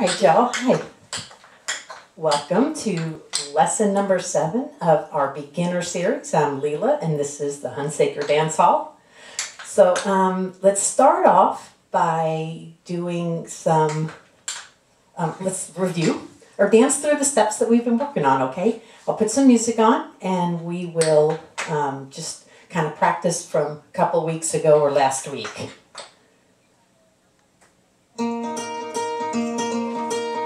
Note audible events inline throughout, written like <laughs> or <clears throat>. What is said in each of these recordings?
right, y'all. Hi. Welcome to lesson number seven of our beginner series. I'm Lelia, and this is the Hunsaker Dance Hall. So um, let's start off by doing some, um, let's review or dance through the steps that we've been working on, okay? I'll put some music on and we will um, just kind of practice from a couple weeks ago or last week.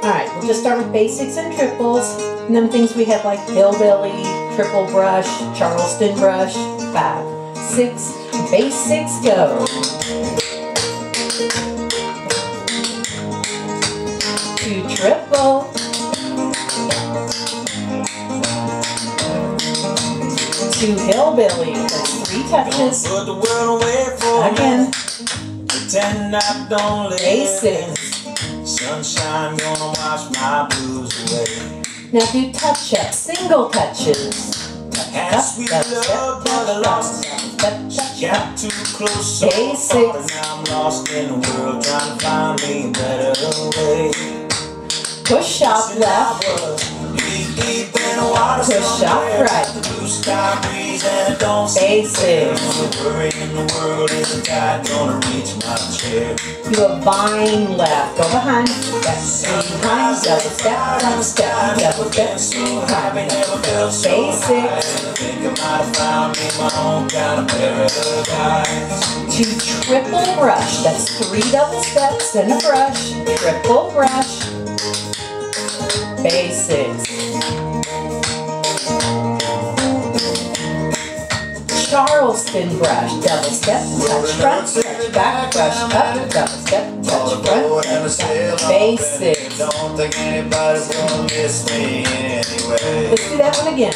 Alright, we'll just start with basics and triples, and then things we have like hillbilly, triple brush, Charleston brush, five, six, basics, go. Two triple. Two hillbilly, that's three touches. Put the world away for Again. Pretend I don't basics. Sunshine gonna wash my blues away. Now do touch up, single touches. Had sweet love, but I lost it. Got too close, so Basics. far, and I'm lost in the world, trying to find me a better way. Push up left, Push up right. Chair. do a vine left, go behind, step behind, double step, double step, double step, paradise. two triple brush, that's three double steps and a brush, triple brush, basics. Charleston brush, double step, touch front, touch back, brush up, double step, touch front, Basics. Don't think anybody's gonna miss me anyway. Let's do that one again.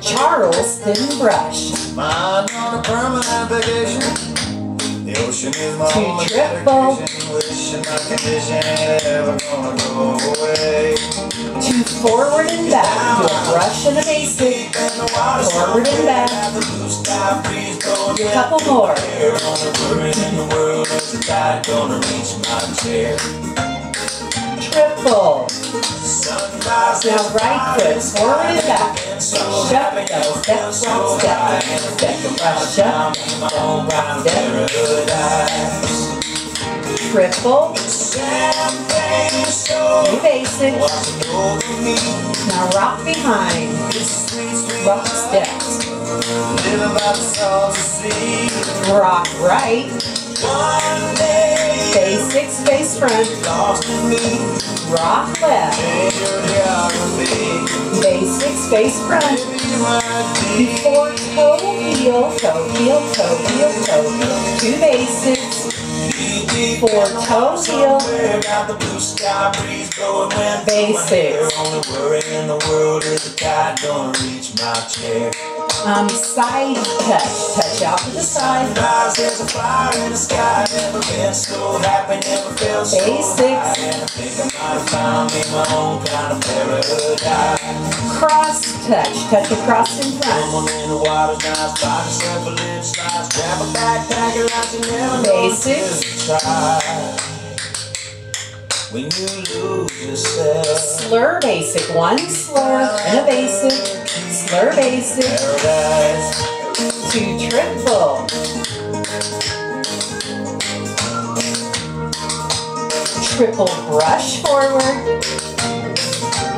Charleston brush. On a permanent vacation. The ocean is my Two only triple. Wishing my condition ain't ever gonna go away. Two forward and back. Do a brush and a basic. And the water's Forward and back. The blue sky breeze blowing Do a couple more. Here on the worry in the world is the tide gonna reach my chair. Triple. Now right foot forward and back. Shut, double step, front step, step, brush up, step. Triple. Champagne basic. Now rock behind. Rock sea. Rock right. Day, Basics, face front. Rock left. Geography. Basics, face front. Before toe heel, toe heel, toe heel, toe. Two in the toe heel. Basics. Hair. Only worry in the world is the tide gonna reach my chair. Um, side touch. Touch out to the side. Sunrise, there's a fire in the sky. Never been so happy, never felt so Basics. high. And I think I might have found me my own kind of paradise. Cross touch. Touch across in front. Someone in the water's nice, yourself a little slice. Grab a backpack and like you never know Basics. until you. When you lose yourself, Slur basic. One slur and a basic. Slur paradise. Two triple. Triple brush forward.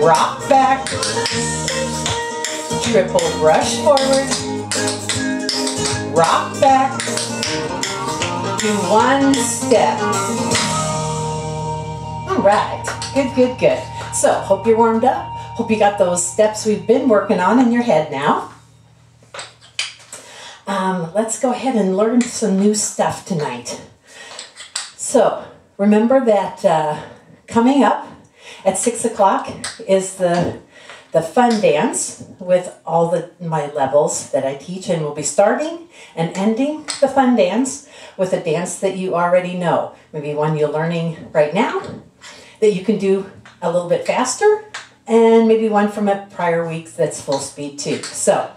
Rock back. Triple brush forward. Rock back. Do one step. All right. Good, good, good. So, hope you're warmed up. Hope you got those steps we've been working on in your head now. Um, let's go ahead and learn some new stuff tonight. So, remember that uh, coming up at six o'clock is the the fun dance with all the my levels that I teach, and we'll be starting and ending the fun dance with a dance that you already know, maybe one you're learning right now that you can do a little bit faster, and maybe one from a prior week that's full speed too. So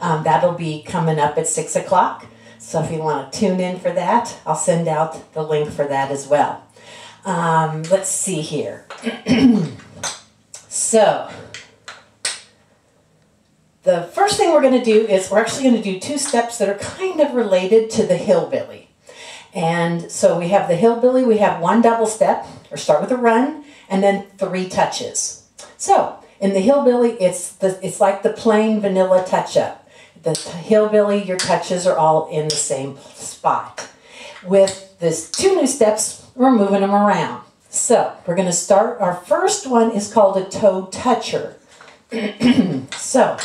um, that'll be coming up at six o'clock. So if you want to tune in for that, I'll send out the link for that as well. Um, let's see here. <clears throat> so, the first thing we're going to do is we're actually going to do two steps that are kind of related to the hillbilly. And so we have the hillbilly, we have one double step, or start with a run, and then three touches. So, in the hillbilly, it's the it's like the plain vanilla touch up. The hillbilly, your touches are all in the same spot. With this two new steps, we're moving them around. So we're going to start. Our first one is called a toe toucher. <clears throat> so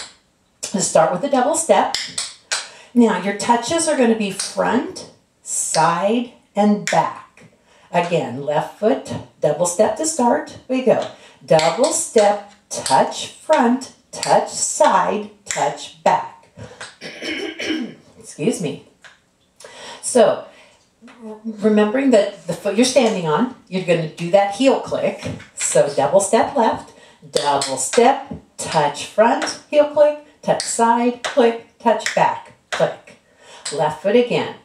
let's start with a double step. Now your touches are going to be front, side, and back. Again, left foot, double step to start. We go. Double step, touch front, touch side, touch back. <clears throat> Excuse me. So, remembering that the foot you're standing on, you're going to do that heel click. So, double step left, double step, touch front, heel click, touch side, click, touch back, click. Left foot again.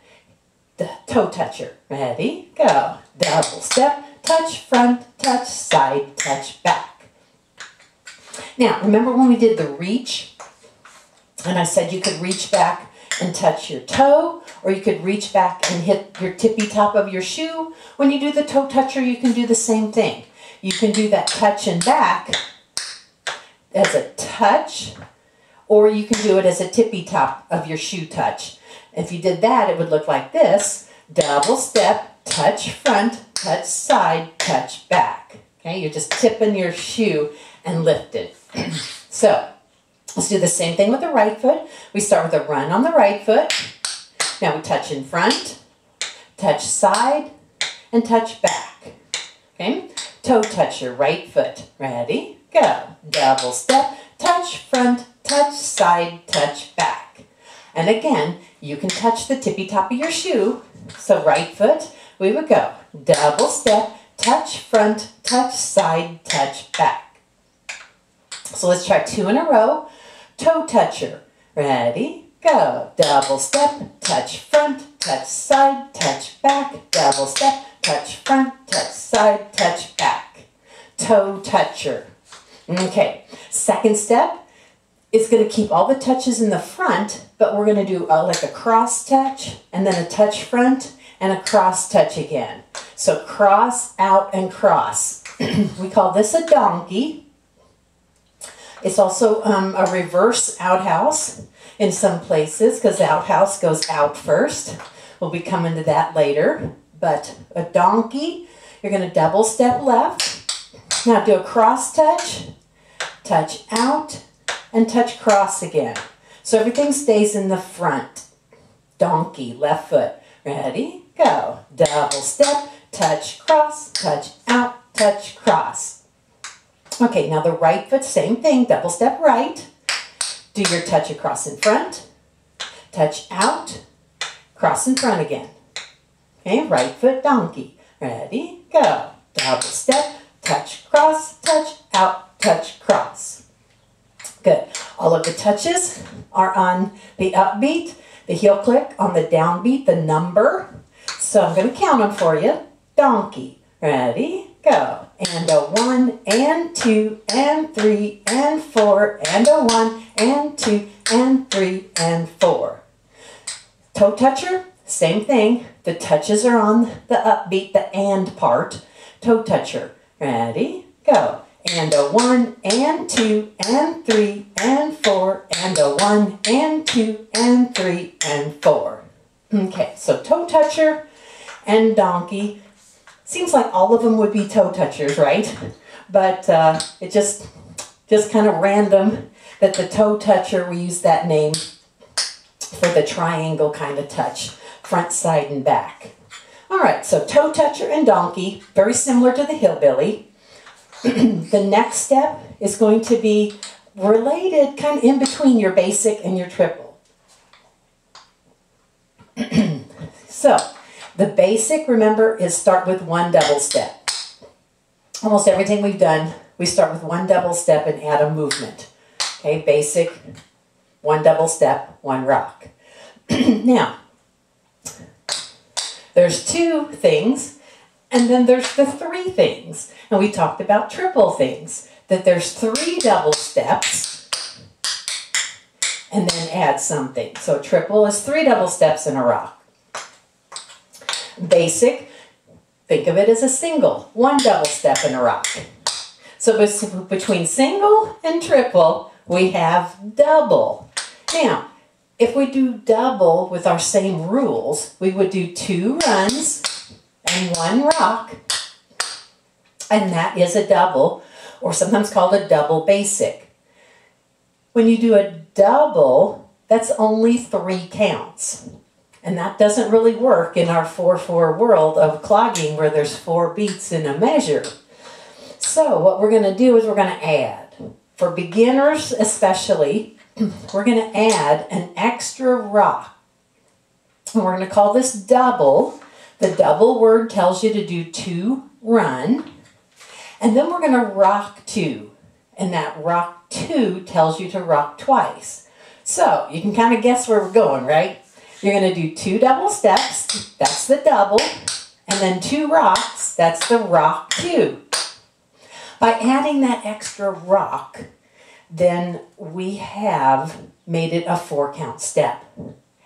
The toe toucher. Ready? Go. Double step, touch front, touch side, touch back. Now, remember when we did the reach? And I said you could reach back and touch your toe, or you could reach back and hit your tippy top of your shoe. When you do the toe toucher, you can do the same thing. You can do that touch and back as a touch, or you can do it as a tippy top of your shoe touch. If you did that, it would look like this. Double step, touch front, touch side, touch back. Okay, you're just tipping your shoe and lift it. <clears throat> so let's do the same thing with the right foot. We start with a run on the right foot. Now we touch in front, touch side, and touch back. Okay, toe touch your right foot. Ready? Go. Double step, touch front, touch side, touch back. And again, you can touch the tippy top of your shoe. So right foot, we would go. Double step, touch front, touch side, touch back. So let's try two in a row. Toe toucher. Ready? Go. Double step, touch front, touch side, touch back. Double step, touch front, touch side, touch back. Toe toucher. Okay. Second step is going to keep all the touches in the front, but we're going to do a, like a cross touch and then a touch front and a cross touch again. So cross, out, and cross. <clears throat> we call this a donkey. It's also um, a reverse outhouse in some places because the outhouse goes out first. We'll be coming to that later. But a donkey, you're going to double step left. Now do a cross touch, touch out, and touch cross again. So everything stays in the front. Donkey, left foot. Ready? Go. Double step, touch cross, touch out, touch cross. Okay, now the right foot, same thing, double step right. Do your touch across in front, touch out, cross in front again. Okay, right foot donkey. Ready, go. Double step, touch cross, touch out, touch cross. Good. All of the touches are on the upbeat, the heel click on the downbeat, the number. So I'm going to count them for you. Donkey. Ready, go. And a one, and two, and three, and four, and a one, and two, and three, and four. Toe toucher, same thing. The touches are on the upbeat, the and part. Toe toucher. Ready? Go. And a one, and two, and three, and four, and a one, and two, and three, and four. Okay, so toe toucher and donkey seems like all of them would be toe touchers, right? But uh, it just, just kind of random that the toe toucher, we use that name for the triangle kind of touch, front, side, and back. All right, so toe toucher and donkey, very similar to the hillbilly. <clears throat> the next step is going to be related, kind of in between your basic and your triple. <clears throat> so, the basic, remember, is start with one double step. Almost everything we've done, we start with one double step and add a movement. Okay, basic, one double step, one rock. <clears throat> now, there's two things And then there's the three things. And we talked about triple things, that there's three double steps and then add something. So triple is three double steps in a rock. Basic, think of it as a single, one double step in a rock. So between single and triple, we have double. Now, if we do double with our same rules, we would do two runs and one rock, and that is a double, or sometimes called a double basic. When you do a double, that's only three counts. And that doesn't really work in our 4-4 world of clogging where there's four beats in a measure. So what we're going to do is we're going to add. For beginners especially, <clears throat> we're going to add an extra rock. And we're going to call this double. The double word tells you to do two run. And then we're going to rock two. And that rock two tells you to rock twice. So you can kind of guess where we're going, right? You're going to do two double steps, that's the double, and then two rocks, that's the rock two. By adding that extra rock, then we have made it a four count step.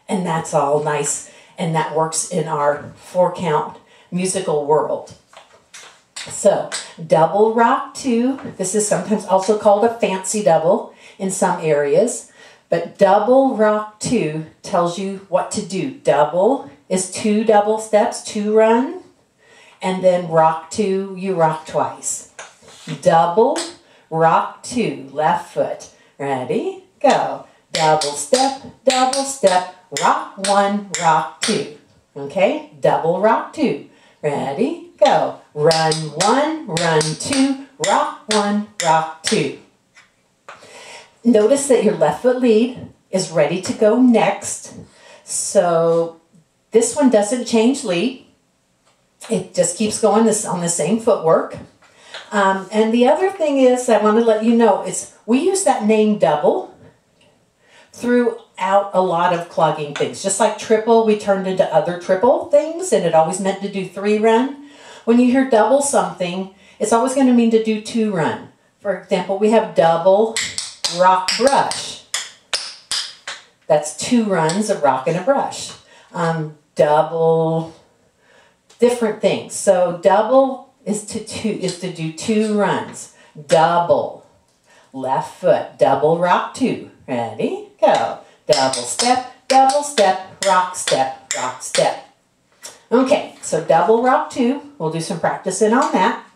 And that's all nice and that works in our four count musical world. So, double rock two, this is sometimes also called a fancy double in some areas. But double rock two tells you what to do. Double is two double steps, two run, and then rock two, you rock twice. Double, rock two, left foot. Ready? Go. Double step, double step, rock one, rock two. Okay? Double rock two. Ready? Go. Run one, run two, rock one, rock two. Notice that your left foot lead is ready to go next. So this one doesn't change lead. It just keeps going this on the same footwork. Um, and the other thing is I want to let you know is we use that name double throughout a lot of clogging things. Just like triple, we turned into other triple things and it always meant to do three run. When you hear double something, it's always going to mean to do two run. For example, we have double rock brush. That's two runs of rock and a brush. Um, double, different things. So double is to two is to do two runs. Double, left foot, double rock two. Ready? Go. Double step, double step, rock step, rock step. Okay, so double rock two. We'll do some practicing on that.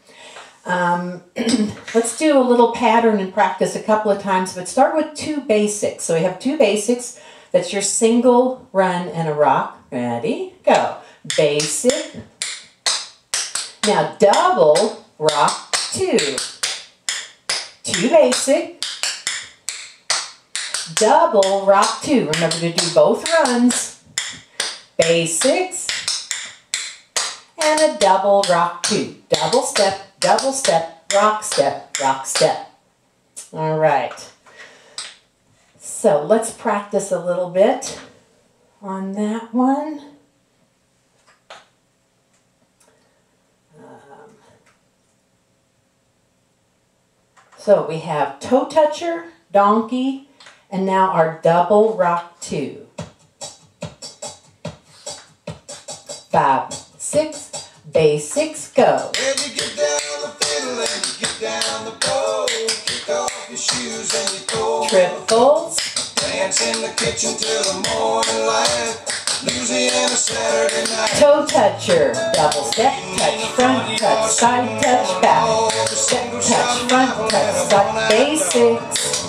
Um, <clears throat> let's do a little pattern and practice a couple of times, but start with two basics. So we have two basics. That's your single run and a rock. Ready? Go. Basic. Now double rock two. Two basic. Double rock two. Remember to do both runs. Basics. And a double rock two. Double step double step, rock step, rock step. All right. So let's practice a little bit on that one. Um, so we have toe toucher, donkey, and now our double rock two. Five, six, basics, go down the pole, kick off your shoes and your coat. Triples. Dance in the kitchen till the morning light. Louisiana Saturday night. Toe toucher, double step, touch front, touch side, touch back. Step, touch front, touch side, basics.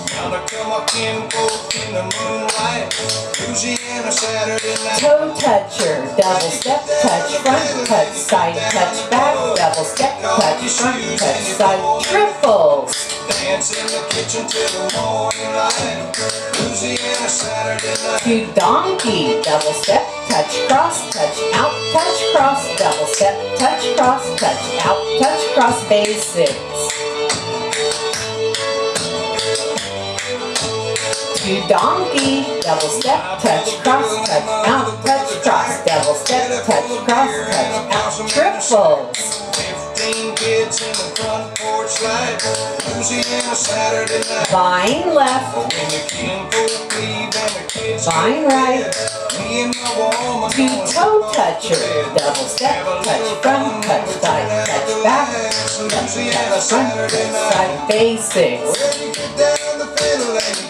Toe toucher, double step, touch front, touch side, touch back, double step, touch front, touch side, triples. Dance in the kitchen till the morning light. Louisiana Saturday night. Two donkey, double step, touch cross, touch out, touch cross, double step, touch cross, touch out, touch cross, basics. To donkey. Double step, touch, cross, touch, out, touch, cross. Double step, touch, cross, touch, out, triples. Fifteen kids in the front porch light. Louisiana Saturday night. Vine left, When the kinfolk leave and the kids vine right, fed, me and my woman two toe toucher, double step, touch front, touch side, touch back, touch front, Saturday touch side, basics. When you get down the fiddle and you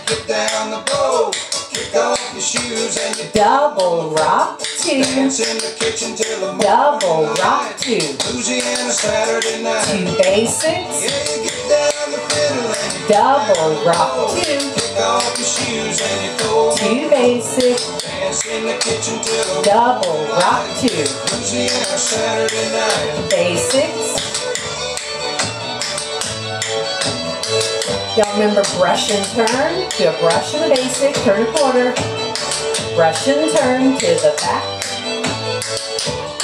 the bow, kick off your shoes and you Double rock two, dance in the kitchen till the double rock two, Louisiana Saturday night. two basics, Double rock two, two basic, double rock two, basics. Y'all remember brush and turn? Do a brush and a basic, turn a quarter. Brush and turn to the back.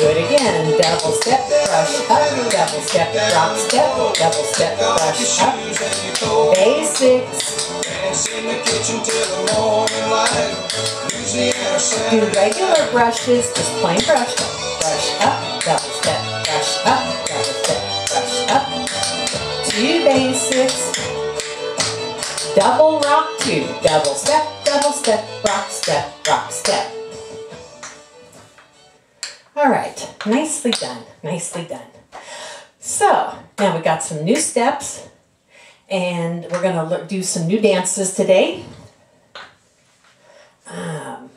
Do it again. Double step, brush up, double step, drop step, double step, brush up. Basics. Do regular brushes, just plain brush. Brush up, double step, brush up, double step, brush up. Two basics. Double rock two. Double step, double step, rock step, rock step. All right, nicely done, nicely done. So now we got some new steps and we're gonna do some new dances today. Um,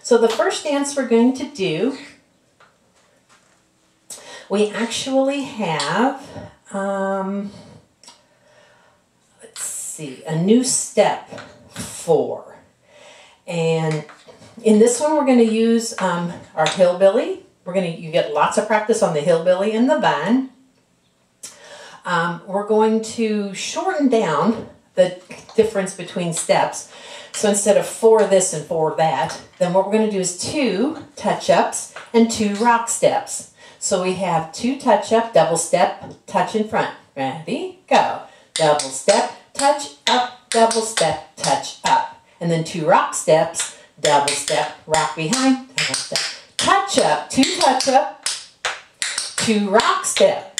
so the first dance we're going to do, we actually have, um, let's see, a new step four. And in this one, we're going to use um, our hillbilly. We're going to, you get lots of practice on the hillbilly and the vine. Um, we're going to shorten down the difference between steps. So instead of four this and four that, then what we're going to do is two touch ups and two rock steps. So we have two touch up, double step, touch in front. Ready? Go. Double step, touch up, double step, touch up. And then two rock steps, double step, rock behind, double step, touch up, two touch up, two rock step.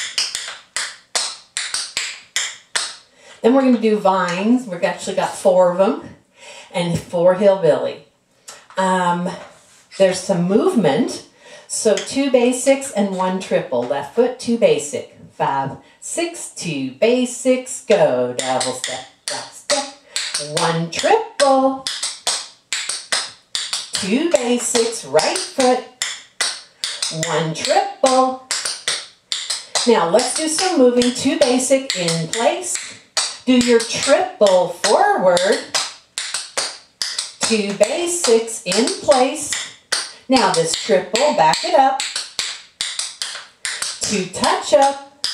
Then we're going to do vines. We've actually got four of them and four hillbilly. Um, there's some movement. So two basics and one triple. Left foot, two basic. Five, six, two basics. Go. Double step, drop step. One triple. Two basics. Right foot. One triple. Now let's do some moving. Two basic in place. Do your triple forward. Two basics in place. Now this triple, back it up. Two touch up.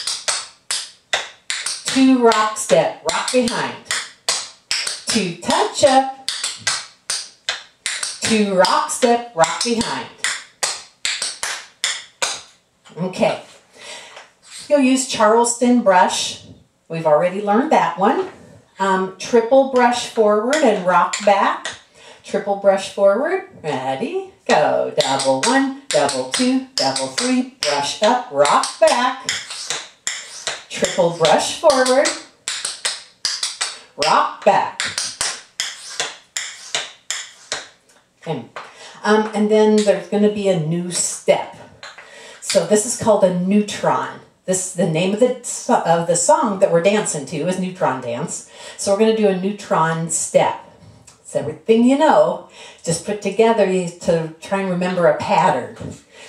Two rock step, rock behind. Two touch up. Two rock step, rock behind. Okay. You'll use Charleston brush. We've already learned that one. Um, triple brush forward and rock back. Triple brush forward. Ready? Go. Double one, double two, double three. Brush up, rock back. Triple brush forward. Rock back. Um, and then there's going to be a new step. So this is called a neutron. This the name of the of the song that we're dancing to is neutron dance. So we're going to do a neutron step. It's everything you know, just put together to try and remember a pattern.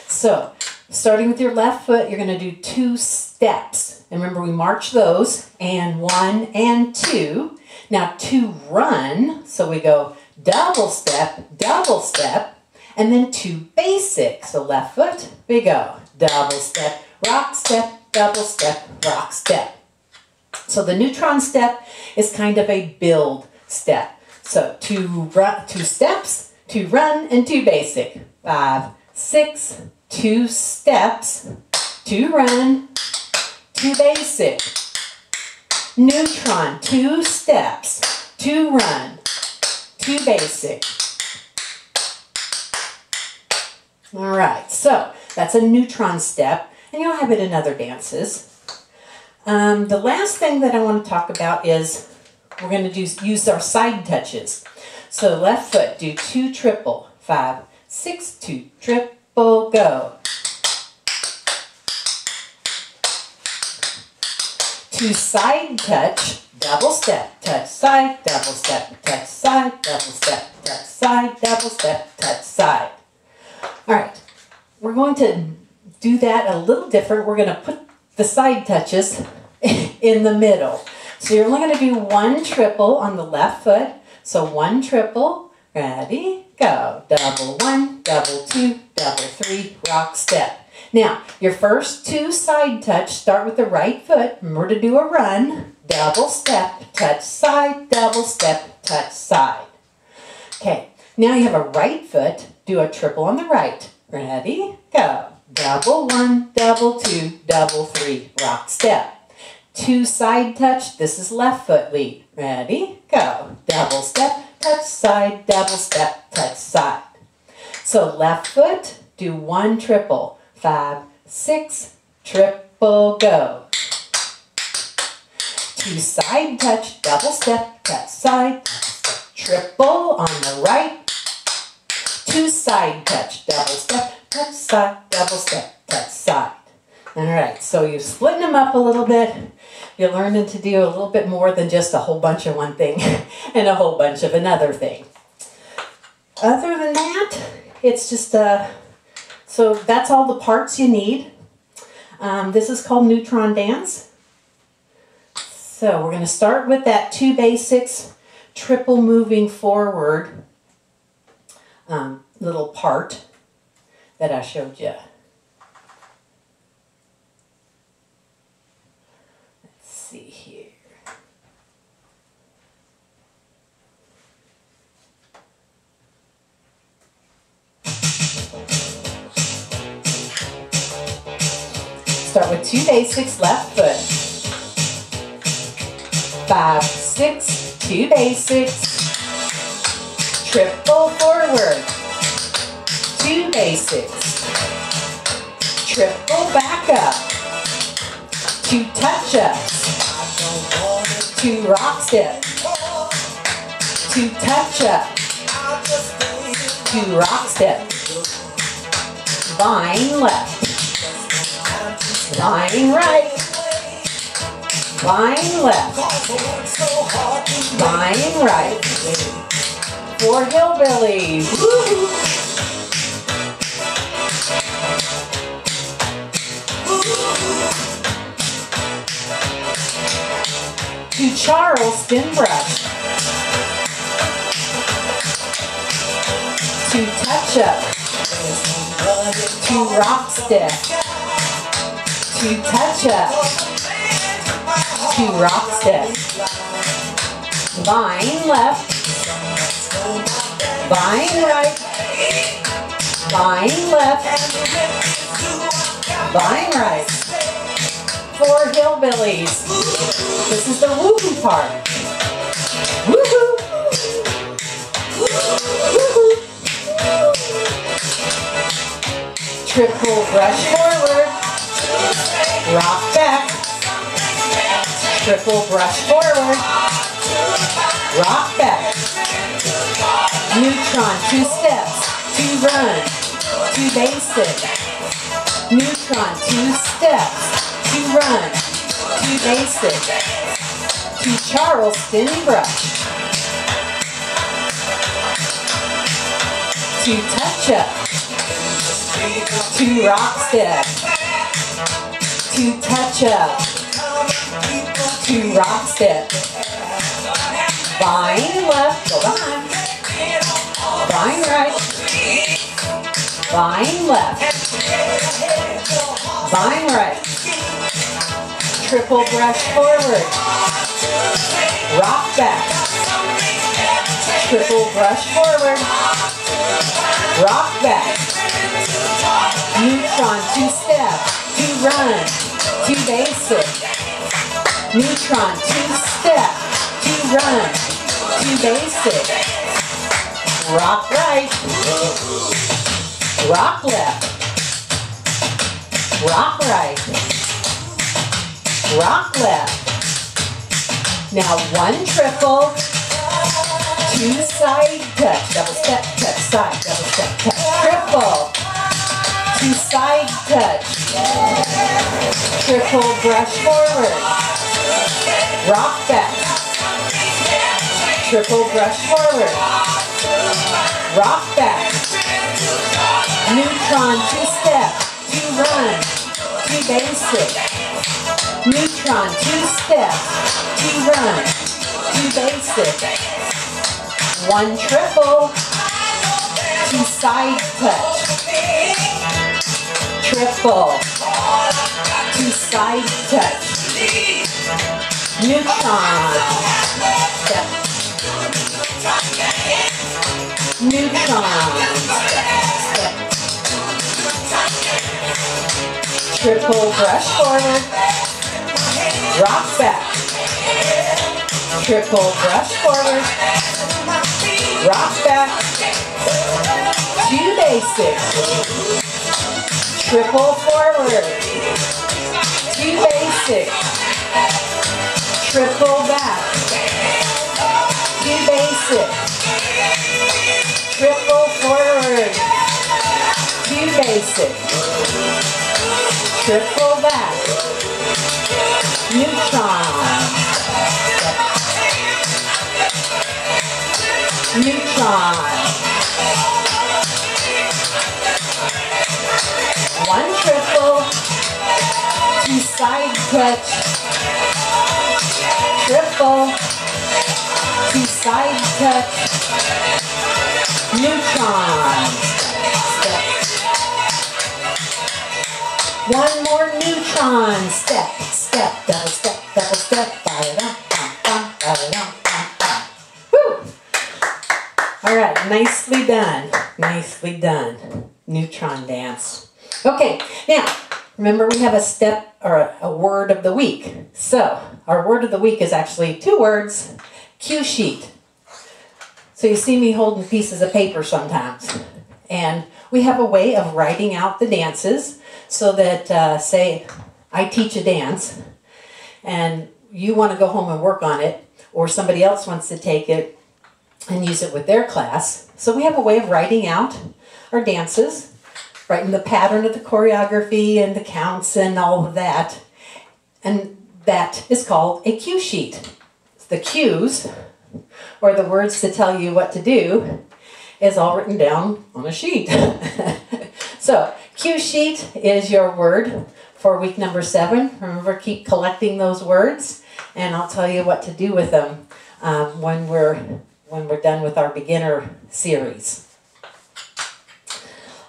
So starting with your left foot, you're going to do two steps. And remember, we march those and one and two. Now to run. So we go double step, double step, and then two basic. So left foot, we go double step, rock step, double step, rock step. So the neutron step is kind of a build step. So two two steps, two run, and two basic. Five, six, two steps, two run, two basic. Neutron, two steps, two run, two basic. All right, so that's a neutron step, and you'll have it in other dances. Um, the last thing that I want to talk about is we're going to do use our side touches. So left foot, do two triple, five, six, two, triple, go. Two side touch, double step, touch side, double step, touch side, double step, touch side, double step, touch side. All right, we're going to do that a little different. We're going to put the side touches <laughs> in the middle. So you're only going to do one triple on the left foot. So one triple, ready, go. Double one, double two, double three, rock step. Now, your first two side touch, start with the right foot. Remember to do a run. Double step, touch side, double step, touch side. Okay, now you have a right foot. Do a triple on the right. Ready, go. Double one, double two, double three, rock step. Two side touch, this is left foot lead. Ready, go. Double step, touch side, double step, touch side. So left foot, do one triple. Five, six, triple, go. Two side touch, double step, touch side, triple on the right. Two side touch, double step, touch side, double step, touch side. All right, so you're splitting them up a little bit. You're learning to do a little bit more than just a whole bunch of one thing <laughs> and a whole bunch of another thing. Other than that, it's just a, so that's all the parts you need. Um, this is called Neutron Dance. So we're going to start with that two basics, triple moving forward um, little part that I showed you. Start with two basics, left foot. Five, six, two basics. Triple forward. Two basics. Triple back up. Two touch-ups. Two rock steps. Two touch-ups. Two rock steps. Vine left. Vine right. Vine left. Vine right. Four hillbillies. Two Charleston brush. Two touch up. Two rock step two touch up, two rock step, vine left, vine right, vine left, vine right. Four hillbillies. This is the woohoo part. Woohoo! Woohoo! Triple brush forward rock back, triple brush forward, rock back, neutron, two steps, two run, two basic, neutron, two steps, two run, two basic, two Charleston brush, two touch up, two rock step, two touch up, two rock step. Vine left. Vine right. Vine left. Vine right. Triple brush forward. Rock back. Triple brush forward. Rock back. Neutron two step. Two run two basic. Neutron, two step, two run, two basic. Rock right. rock left, rock right, rock left. Now one triple, two side touch, double step, touch, side, double step, touch, triple, two side touch, triple brush forward, rock back, triple brush forward, rock back, neutron, two step, two run, two basic, neutron, two step, two run, two basic, one triple, two side touch, triple, two side touch, neutron, step, neutron, step, triple brush forward, rock back, triple brush forward, rock back, two basics, triple forward, two basic. triple back, two basic. triple forward, two basics, triple back, touch, triple, two side touch, neutron, step. One more neutron, step, step, double step, double step, bum, ba-da-dum, bum, bum. Woo! All right, nicely done, nicely done. Neutron dance. Okay, now remember we have a step or a, word of the week. So our word of the week is actually two words, cue sheet. So you see me holding pieces of paper sometimes. And we have a way of writing out the dances so that, uh, say, I teach a dance and you want to go home and work on it, or somebody else wants to take it and use it with their class. So we have a way of writing out our dances, writing the pattern of the choreography and the counts and all of that. And that is called a cue sheet. The cues, or the words to tell you what to do, is all written down on a sheet. <laughs> so, cue sheet is your word for week number seven. Remember, keep collecting those words, and I'll tell you what to do with them um, when we're when we're done with our beginner series.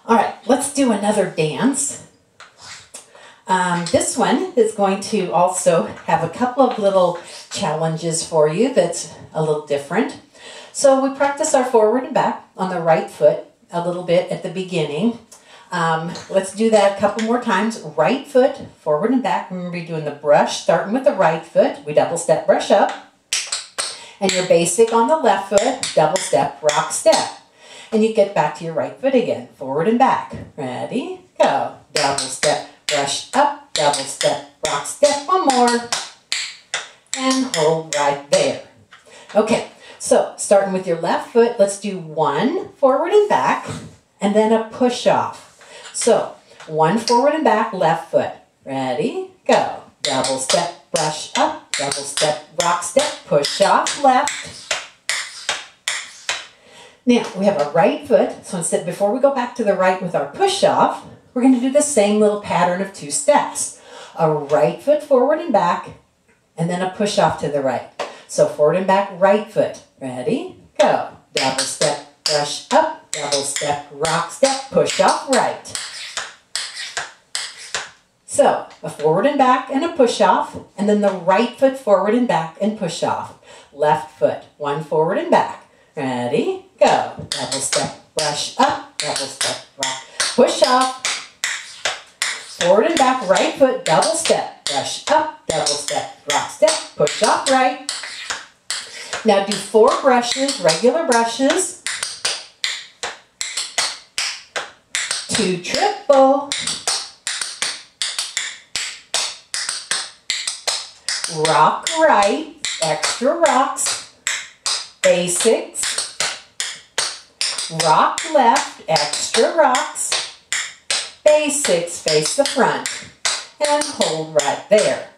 All right, let's do another dance. Um, this one is going to also have a couple of little challenges for you that's a little different. So we practice our forward and back on the right foot a little bit at the beginning. Um, let's do that a couple more times. Right foot, forward and back. Remember you're doing the brush, starting with the right foot. We double step, brush up. And your basic on the left foot, double step, rock step. And you get back to your right foot again, forward and back. Ready? Go. Double step, brush up, double step, rock step. One more. And hold right there. Okay, so starting with your left foot, let's do one forward and back, and then a push off. So one forward and back, left foot. Ready? Go. Double step, brush up, double step, rock step, push off, left. Now we have a right foot, so instead, before we go back to the right with our push off, we're going to do the same little pattern of two steps. A right foot forward and back, and then a push off to the right. So forward and back, right foot. Ready? Go. Double step, brush up, double step, rock step, push off right. So a forward and back and a push off, and then the right foot forward and back and push off. Left foot, one forward and back. Ready? Go. Double step, brush up, double step, rock, push off. Forward and back, right foot, double step, brush up, double step, rock step, push off right. Now do four brushes, regular brushes. two triple. Rock right, extra rocks, basics. Rock left, extra rocks, basics, face the front, and hold right there.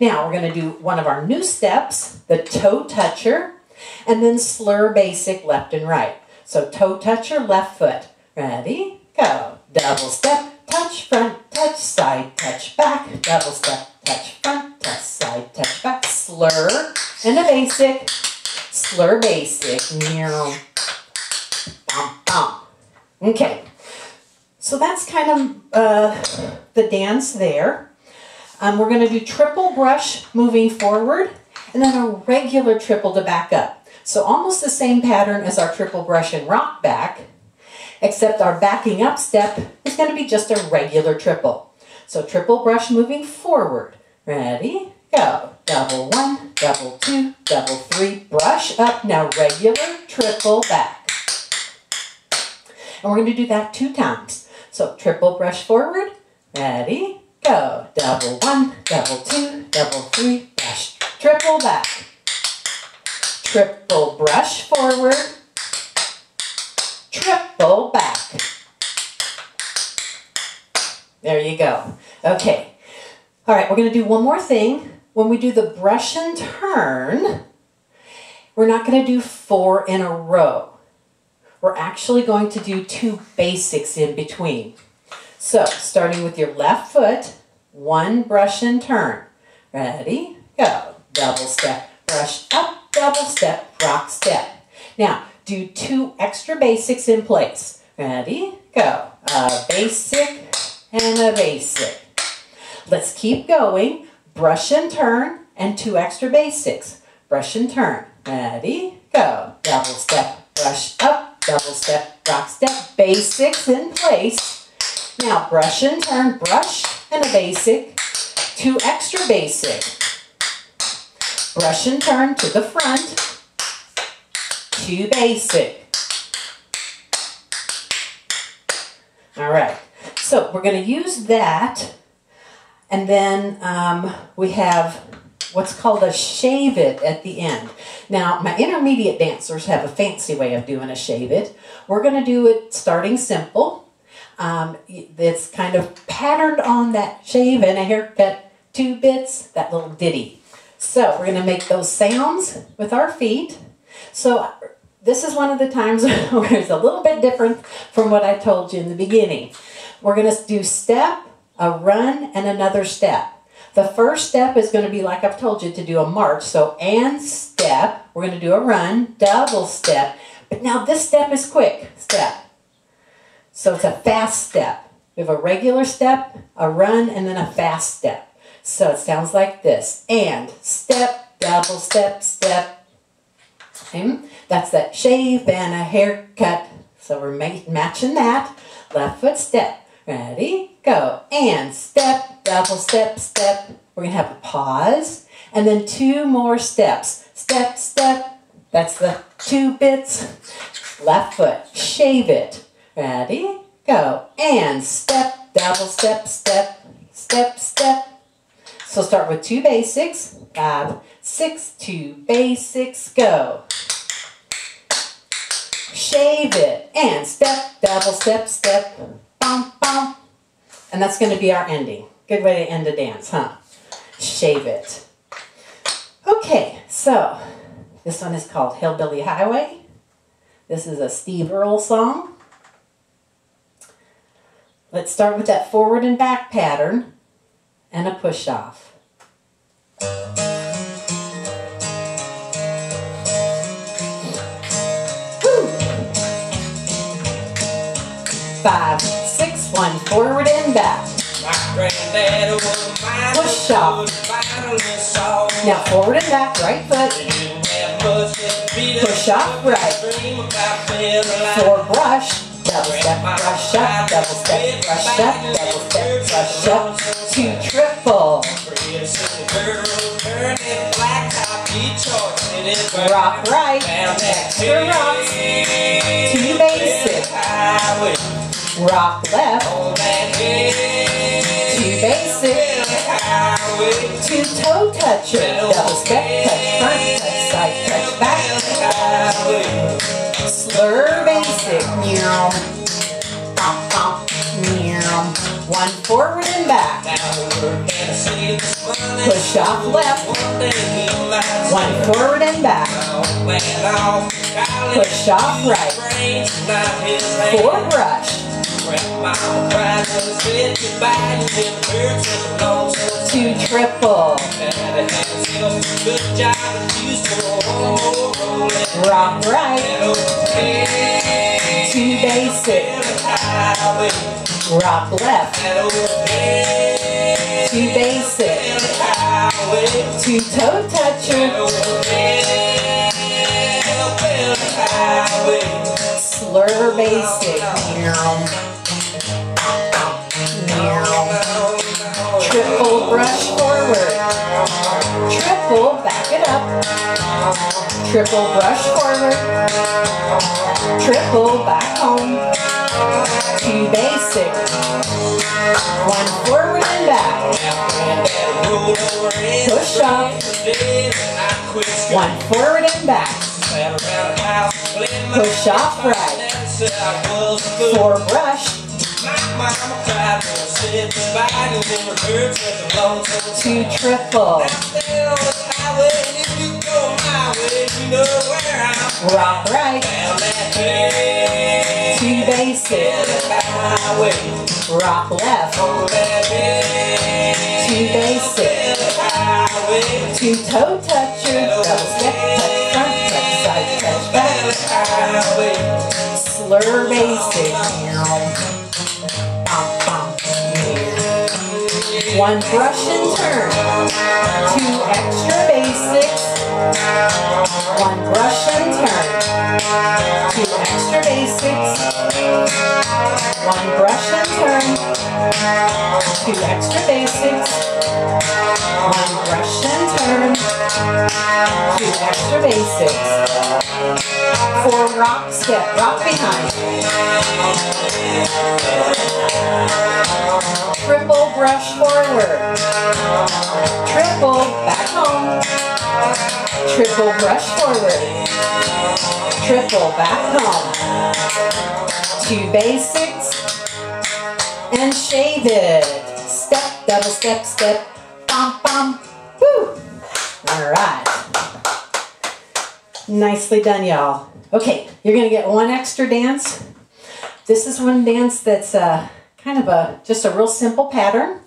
Now we're going to do one of our new steps, the toe toucher, and then slur basic left and right. So toe toucher, left foot. Ready? Go. Double step, touch front, touch side, touch back. Double step, touch front, touch side, touch back. Slur and a basic. Slur basic. Meow. Okay. So that's kind of uh, the dance there. Um, we're going to do triple brush moving forward and then a regular triple to back up. So almost the same pattern as our triple brush and rock back, except our backing up step is going to be just a regular triple. So triple brush moving forward. Ready? Go. Double one, double two, double three, brush up. Now regular triple back. And we're going to do that two times. So triple brush forward. Ready? Go. Double one, double two, double three, brush. Triple back. Triple brush forward. Triple back. There you go. Okay. All right, we're going to do one more thing. When we do the brush and turn, we're not going to do four in a row. We're actually going to do two basics in between. So, starting with your left foot, one brush and turn. Ready? Go. Double step, brush up, double step, rock step. Now, do two extra basics in place. Ready? Go. A basic and a basic. Let's keep going. Brush and turn and two extra basics. Brush and turn. Ready? Go. Double step, brush up, double step, rock step. Basics in place. Now brush and turn, brush and a basic. Two extra basic. Brush and turn to the front. Two basic. All right. So we're going to use that. And then um, we have what's called a shave it at the end. Now, my intermediate dancers have a fancy way of doing a shave it. We're going to do it starting simple. Um, it's kind of patterned on that shave and a haircut, two bits, that little ditty. So we're going to make those sounds with our feet. So this is one of the times <laughs> where it's a little bit different from what I told you in the beginning. We're going to do step, a run, and another step. The first step is going to be like I've told you to do a march. So and step, we're going to do a run, double step. But now this step is quick step. So it's a fast step. We have a regular step, a run, and then a fast step. So it sounds like this. And step, double step, step. Okay. That's that shave and a haircut. So we're matching that. Left foot step. Ready? Go. And step, double step, step. We're going to have a pause. And then two more steps. Step, step. That's the two bits. Left foot. Shave it. Ready? Go. And step, double step, step, step, step. So start with two basics. Five, six, two basics. Go. Shave it. And step, double step, step. Bum, bum. And that's going to be our ending. Good way to end a dance, huh? Shave it. Okay, so this one is called Hillbilly Highway. This is a Steve Earle song. Let's start with that forward and back pattern and a push off. Five, six, one, forward and back. Push off. Now forward and back, right foot. Push off, right. Four brush. Double step, brush up, double step, brush up, double step, brush up. Two triple. Rock right, extra rocks. Two basic. Rock left, two basic, two toe toucher, double step, touch front, touch side, touch back, slur basic, meow, meow, one forward and back, push off left, one forward and back, push off right, four brush, two triple, rock right, two basic, rock left, two basic, two toe toucher, slur basic, triple brush forward, triple back it up, triple brush forward, triple back home, two basic, one forward and back, push up, one forward and back, push off right, four brush, two triple, rock right, two basic, rock left, two basic, two toe toucher, double step, touch front, touch side, touch back, slur basic, one brush and turn, two extra basics, one brush and turn, two extra basics, one brush and turn, two extra basics, one brush and turn, two extra basics, four rock step, rock behind, triple brush forward, triple back home, triple brush forward, triple back home, two basics, and shave it. Step, double step, step, bum, bum, woo. All right. Nicely done, y'all. Okay, you're gonna get one extra dance. This is one dance that's uh, kind of a just a real simple pattern.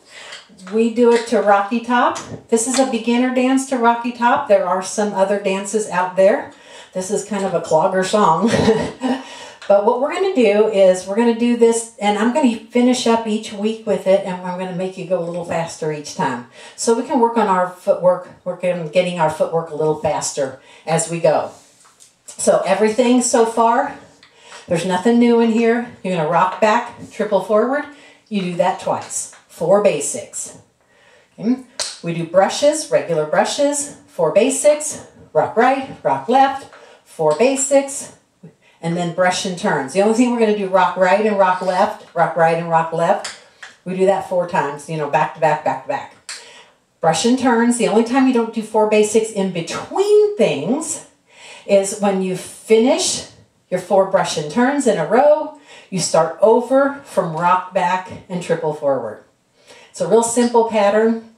We do it to Rocky Top. This is a beginner dance to Rocky Top. There are some other dances out there. This is kind of a clogger song. <laughs> but what we're going to do is we're going to do this, and I'm going to finish up each week with it, and I'm going to make you go a little faster each time. So we can work on our footwork, work on getting our footwork a little faster as we go. So everything so far, there's nothing new in here. You're to rock back, triple forward. You do that twice. Four basics. Okay. We do brushes, regular brushes, four basics, rock right, rock left, four basics, and then brush and turns. The only thing we're going to do rock right and rock left, rock right and rock left. We do that four times, you know, back to back, back to back. Brush and turns. The only time you don't do four basics in between things is when you finish your four brush and turns in a row, you start over from rock back and triple forward. It's a real simple pattern.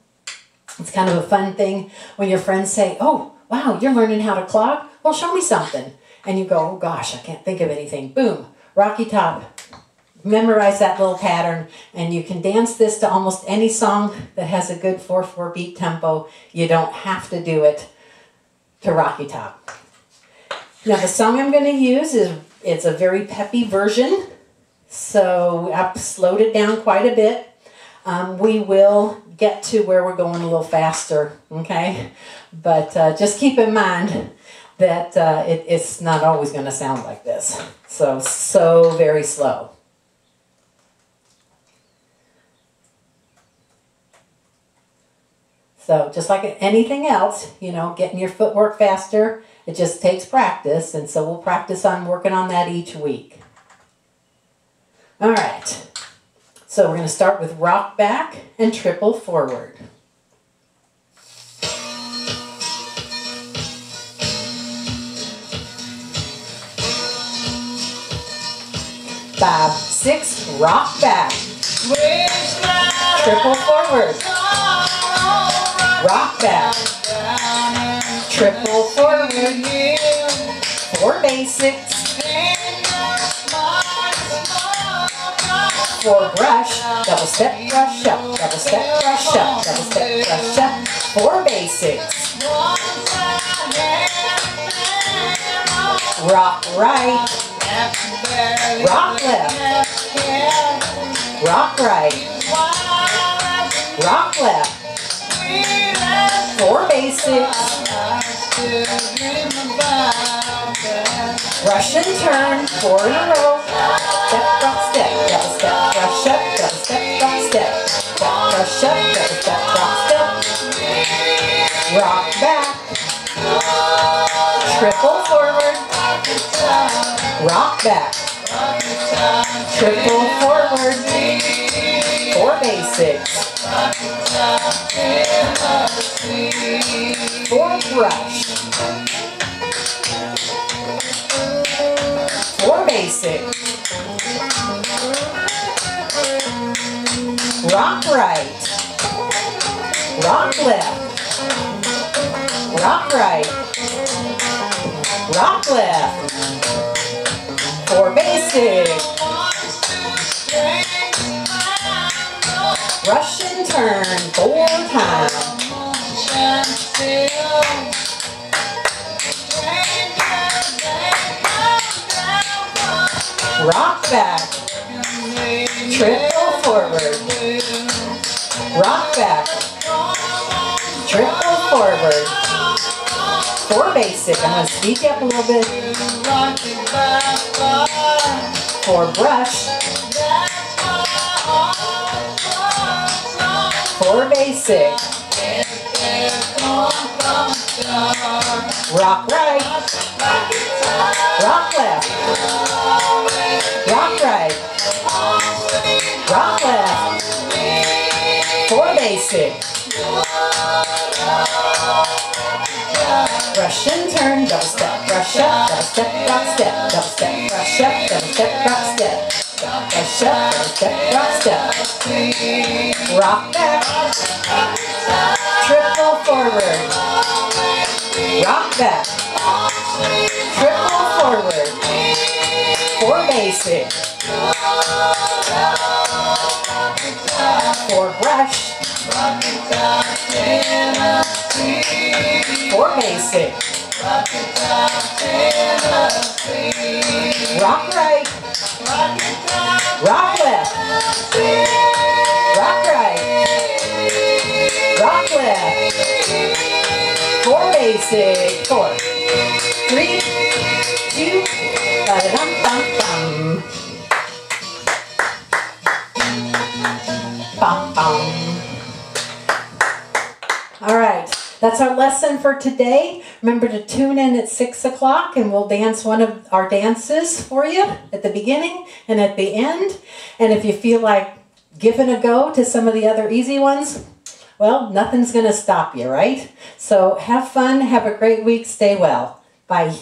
It's kind of a fun thing when your friends say, oh, wow, you're learning how to clog? Well, show me something. And you go, oh gosh, I can't think of anything. Boom, Rocky Top. Memorize that little pattern and you can dance this to almost any song that has a good 4-4 beat tempo. You don't have to do it to Rocky Top. Now the song I'm going to use is it's a very peppy version. So I've slowed it down quite a bit. Um, we will get to where we're going a little faster, okay? But uh, just keep in mind that uh, it, it's not always going to sound like this. So, so very slow. So just like anything else, you know, getting your footwork faster, it just takes practice. And so we'll practice on working on that each week. All right. So we're going to start with rock back and triple forward. Five, six, rock back. Triple forward. Rock back. Triple forward. Four basics. Four brush. Double step, brush up. Double step, brush up. Double step, brush up. Four basics. Rock right. Rock left. Rock right. Rock left. Four basics. Rush and turn. Four in a row. Step, rock, step. Double step, brush up. Double step, rock, step. Step, brush up. Double step, rock, step. Rock back. Triple forward. Rock back. Triple forward. Four basics. Four brush. Four basics. Rock right. Basic. I'm up a little bit. Four brush. Four basic. Rock right. Rock left. Rock right. Rock left. Four basic. Turn, double step, brush up, double step, rock step, double step, brush up, double step, rock step. Brush up, double step, rock step. Rock back. Triple forward. Rock back. Triple forward. Four basic. Four brush. Four basic. Rock right. Rock left. Rock right. Rock left. Four basic. Four. Three. Two. Ba-da-dum-bum-bum. Bum, bum. All right, that's our lesson for today. Remember to tune in at 6 o'clock and we'll dance one of our dances for you at the beginning and at the end. And if you feel like giving a go to some of the other easy ones, well, nothing's going to stop you, right? So have fun, have a great week, stay well. Bye.